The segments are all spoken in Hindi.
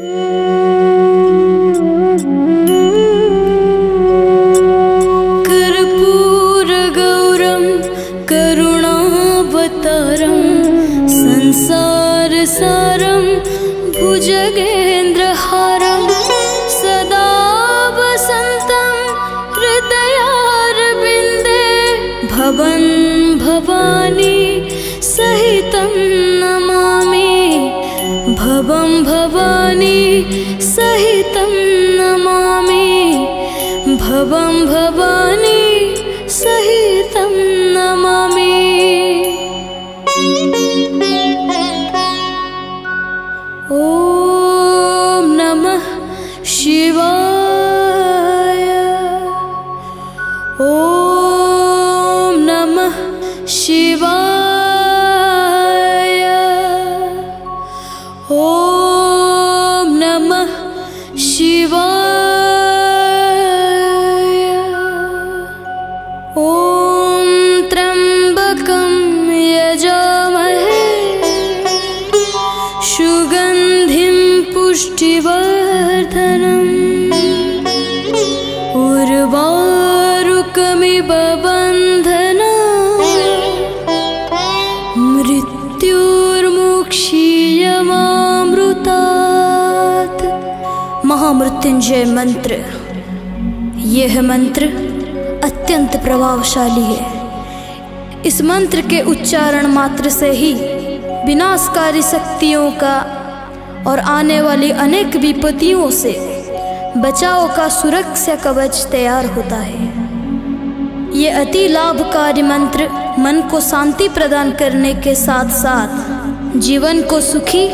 Mm-hmm. प्रभावशाली है। इस मंत्र के उच्चारण मात्र से ही विनाशकारी शक्तियों का और आने वाली अनेक विपत्तियों से बचाव का सुरक्षा कवच तैयार होता है। ये अति लाभकारी मंत्र मन को शांति प्रदान करने के साथ साथ जीवन को सुखी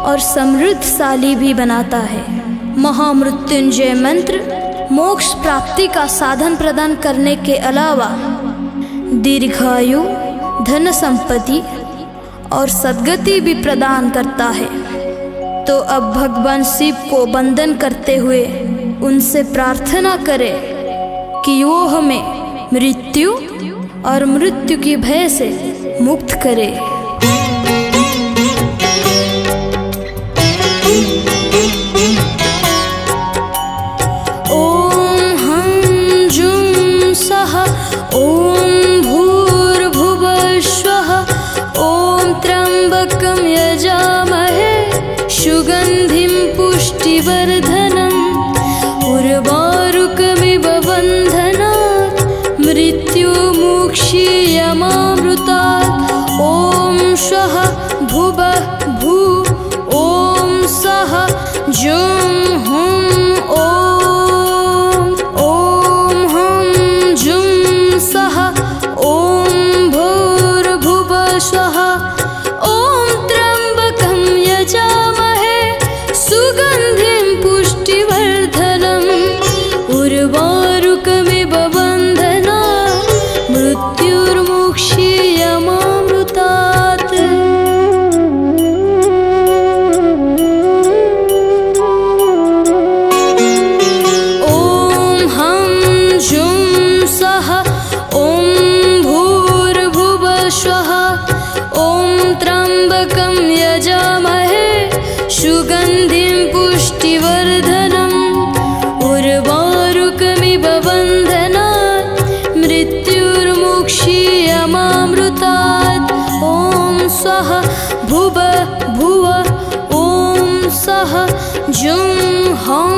और समृद्धशाली भी बनाता है। महामृत्युंजय मंत्र मोक्ष प्राप्ति का साधन प्रदान करने के अलावा दीर्घायु, धन संपत्ति और सदगति भी प्रदान करता है। तो अब भगवान शिव को वंदन करते हुए उनसे प्रार्थना करें कि वो हमें मृत्यु और मृत्यु की भय से मुक्त करे। यजामहे सुगन्धिं पुष्टिवर्धनम् स्वः भुव भुव ॐ सः जुं हं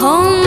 हं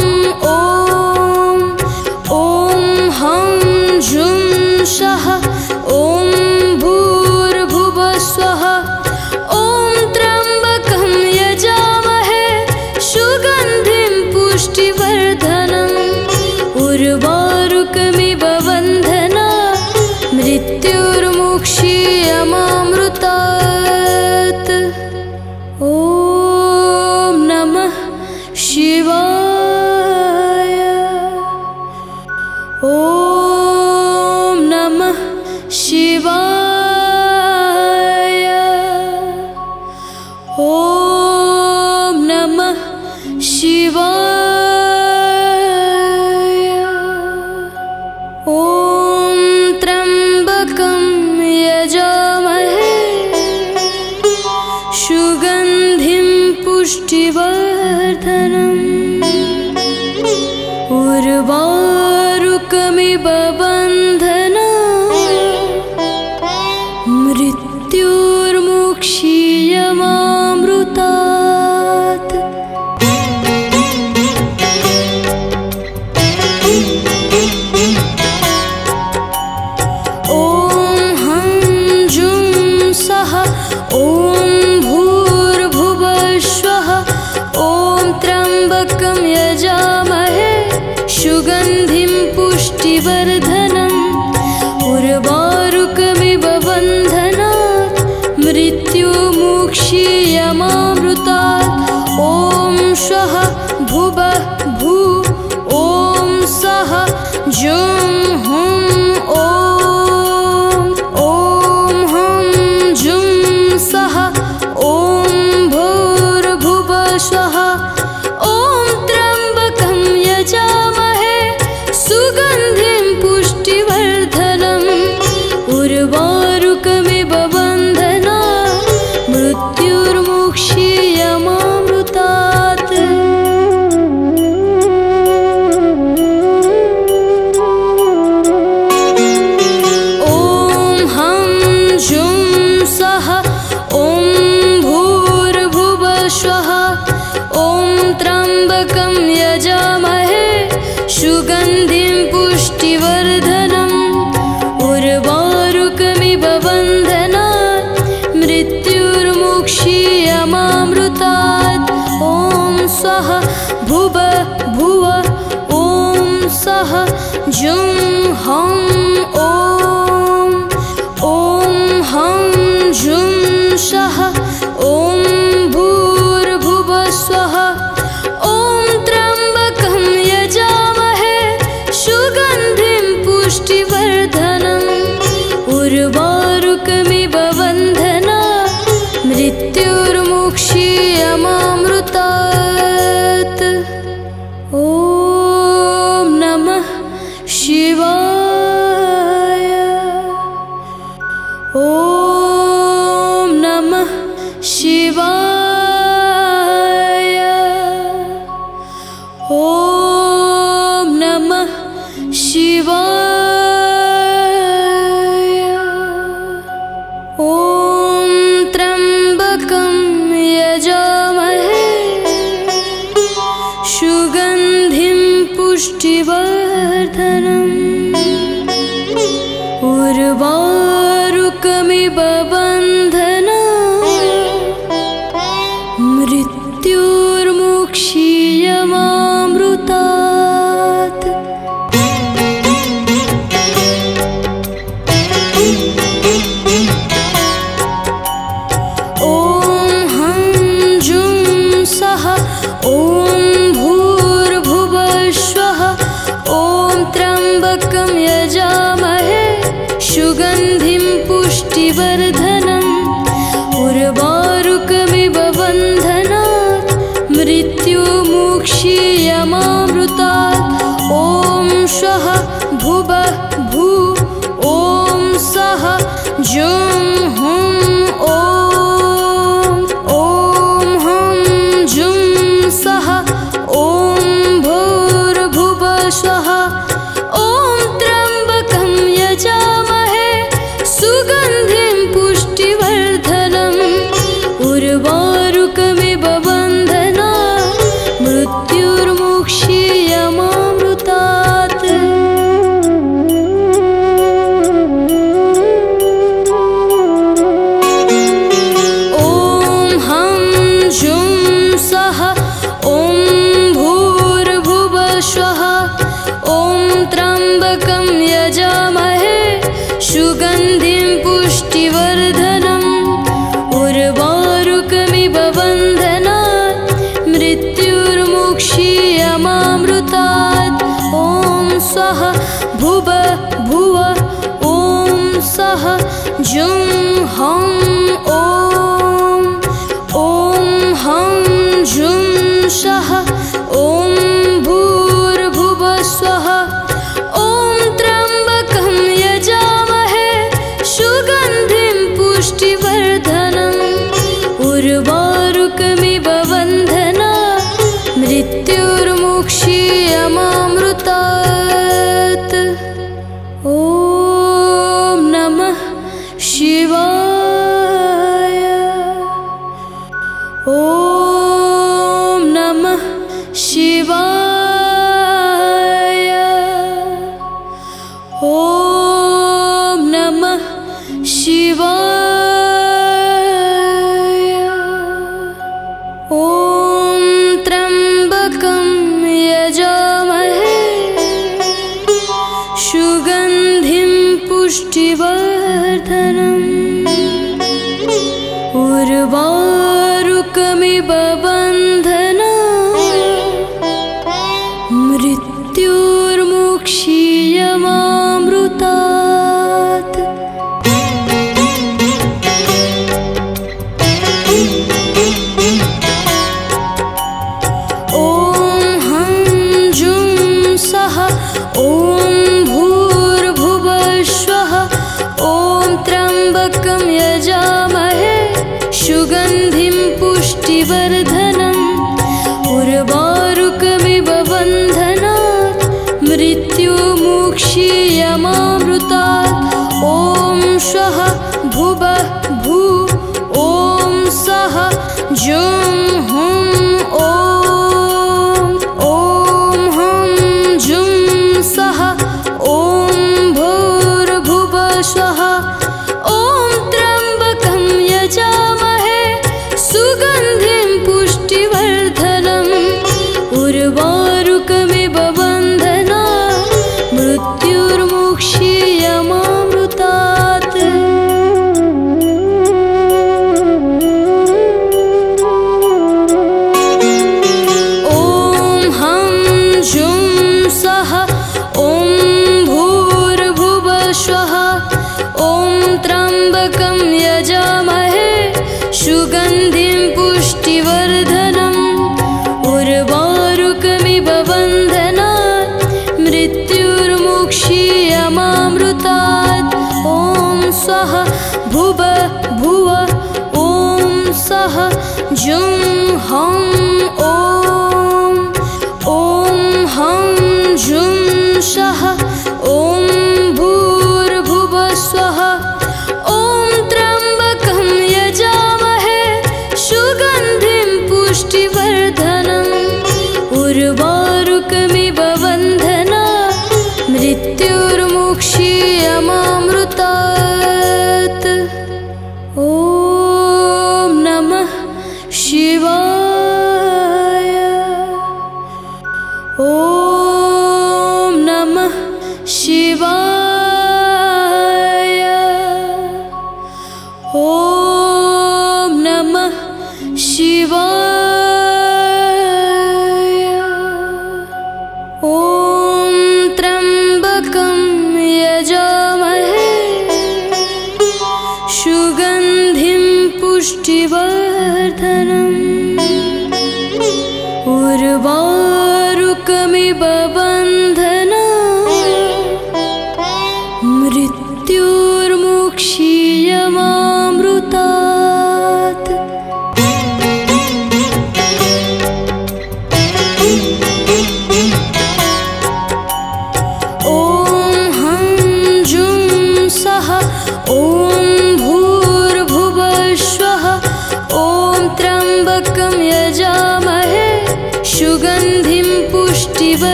希望。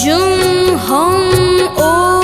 जुं ॐ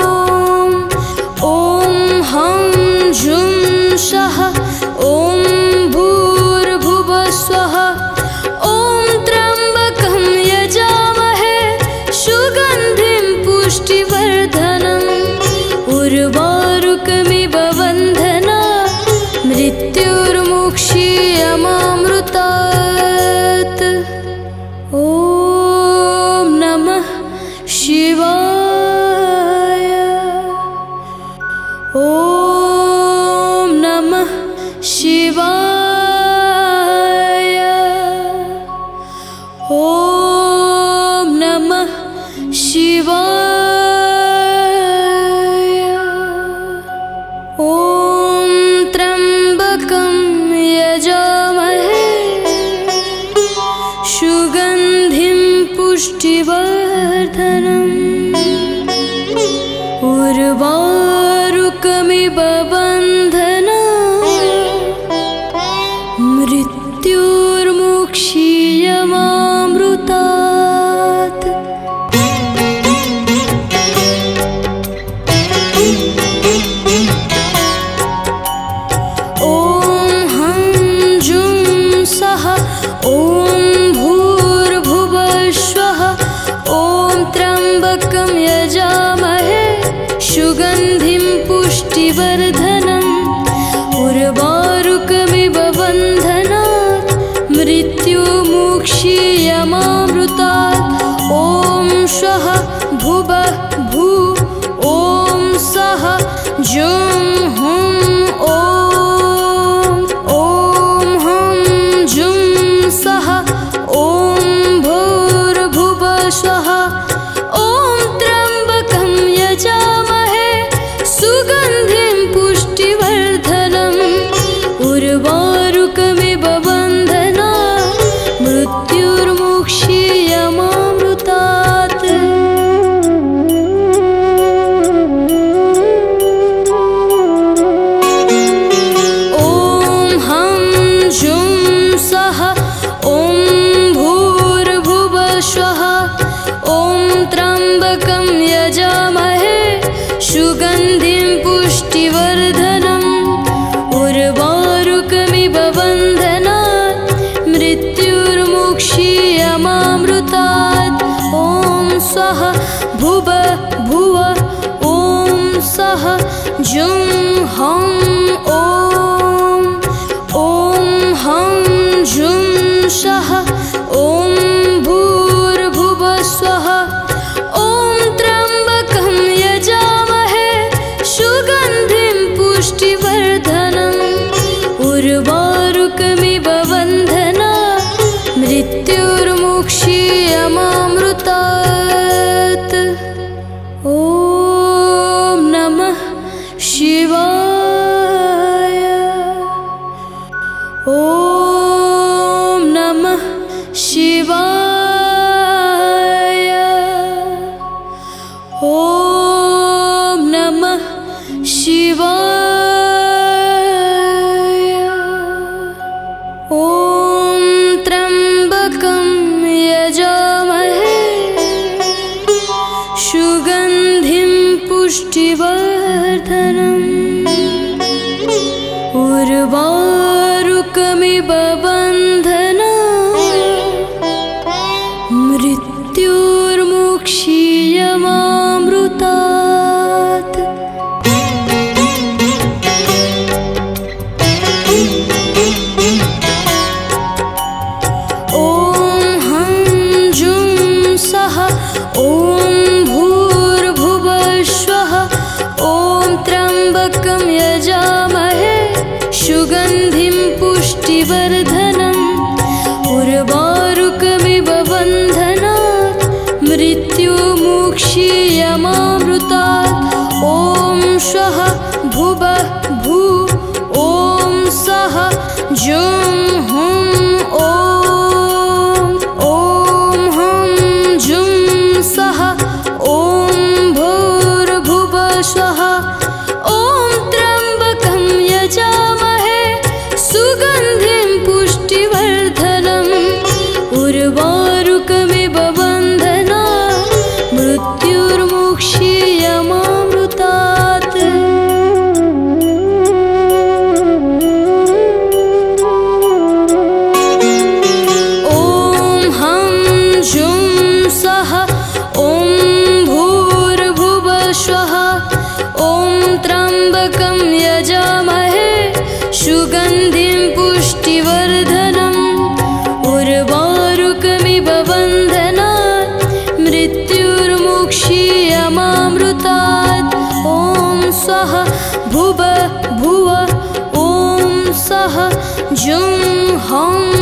जुं हं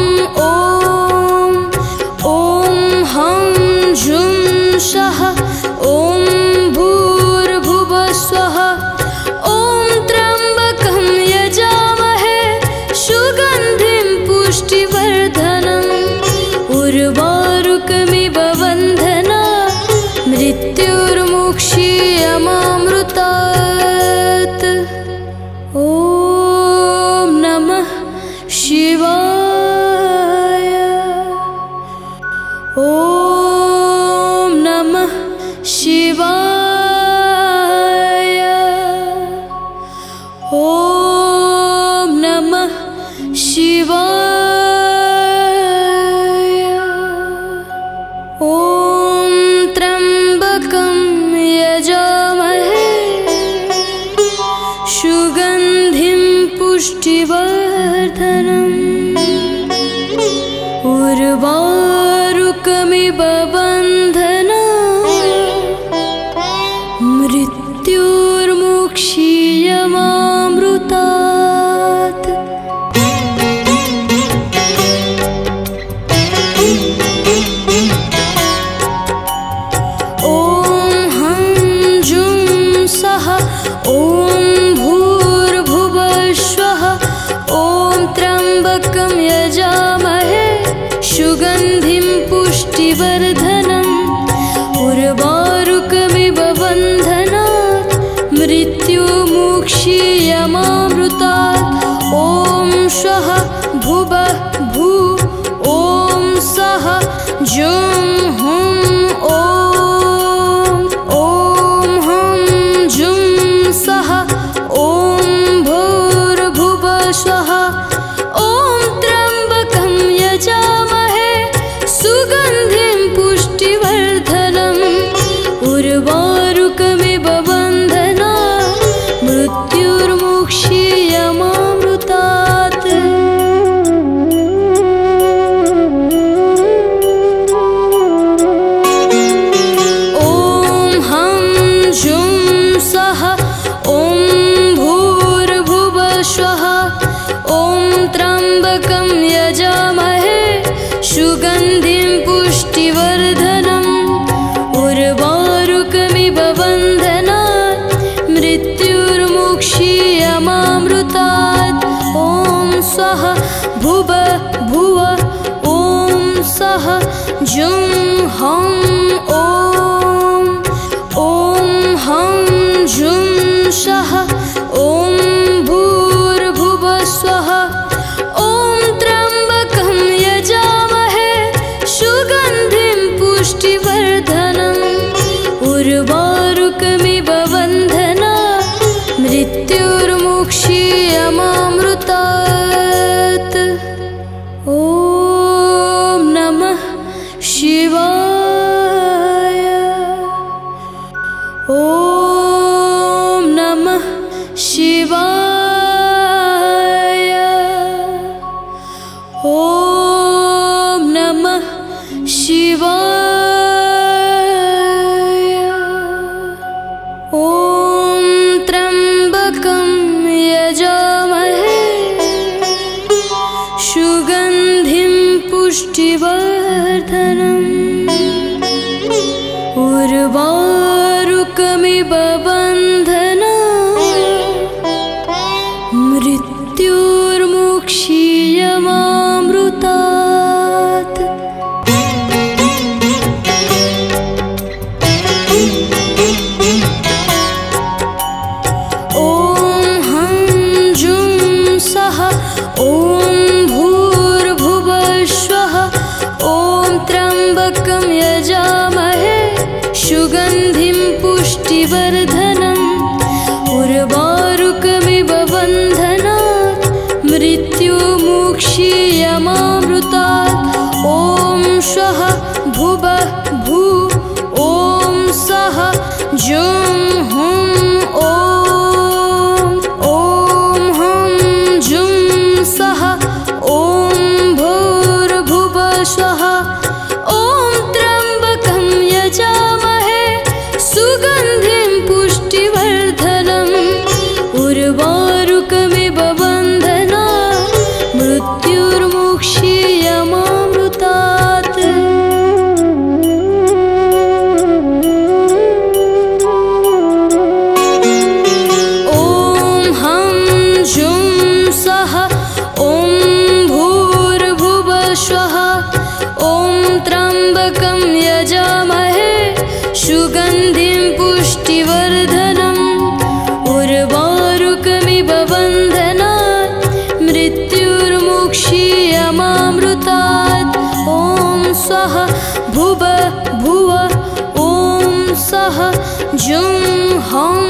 हं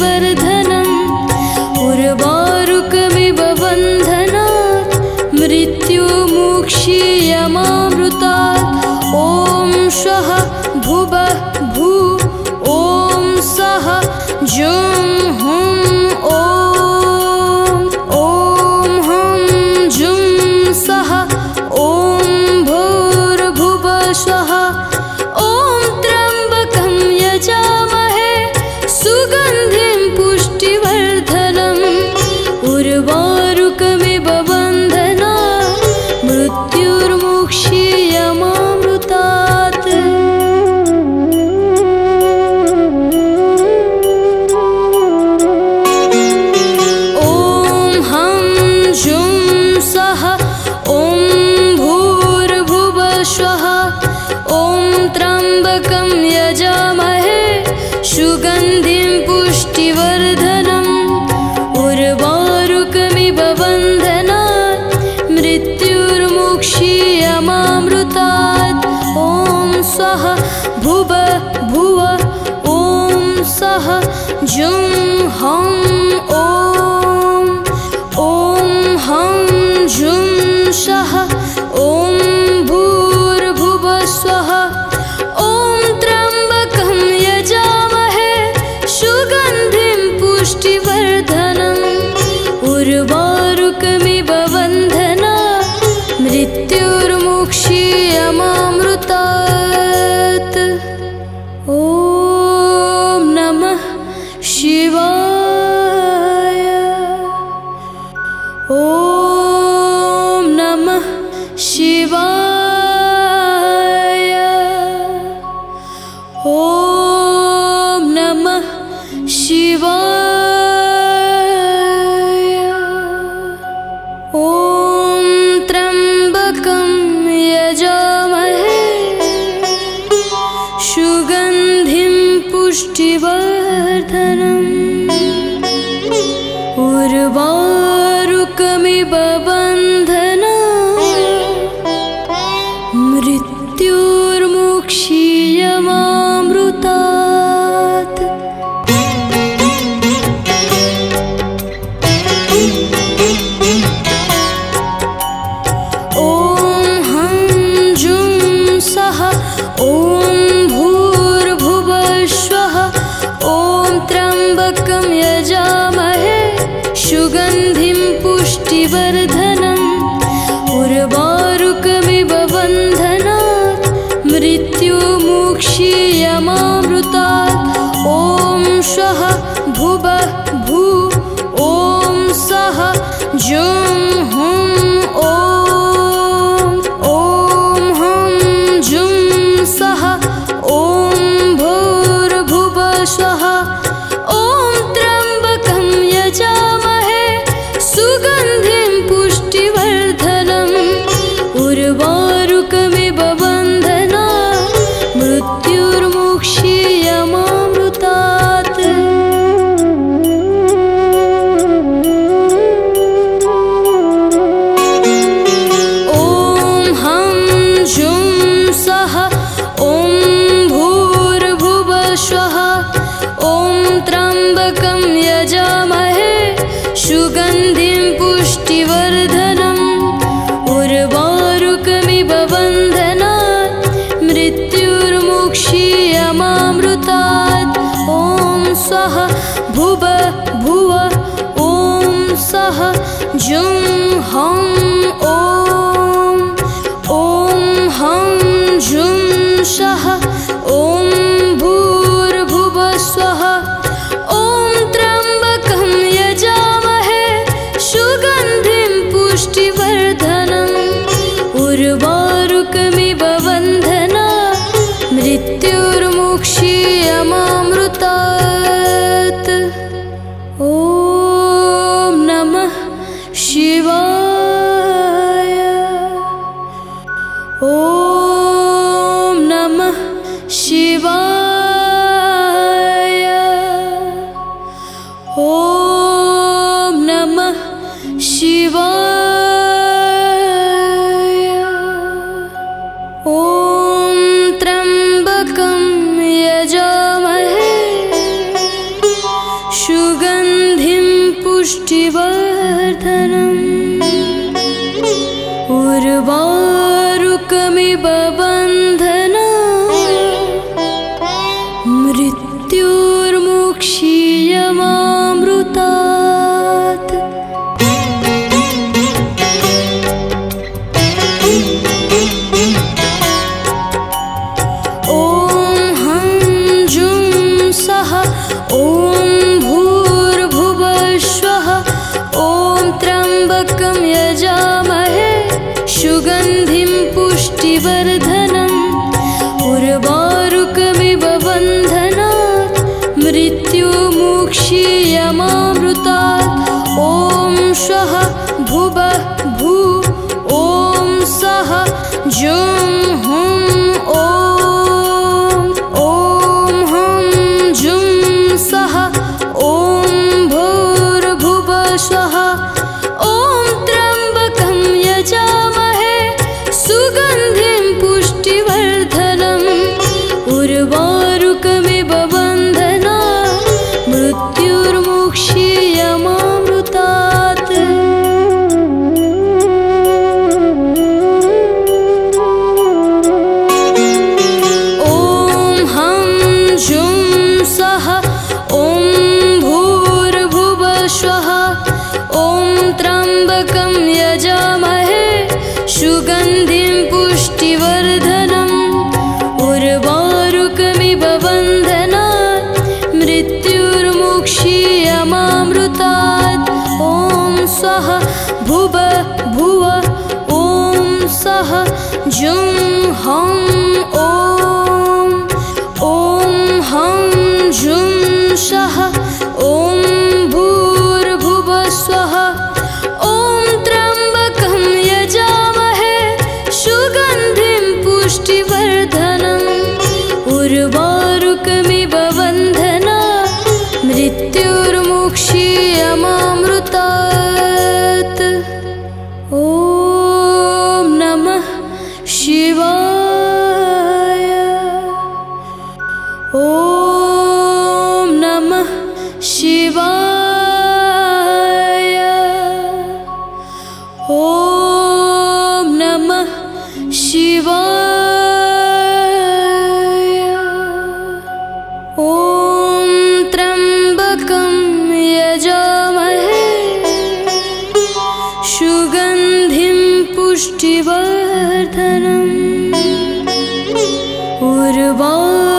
बर home. 希望。क्षीयमामृतात् ॐ स्वः भुव भुव। ॐ सः जुं हम् पुष्टिवर्धनम्। उर्वा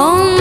हं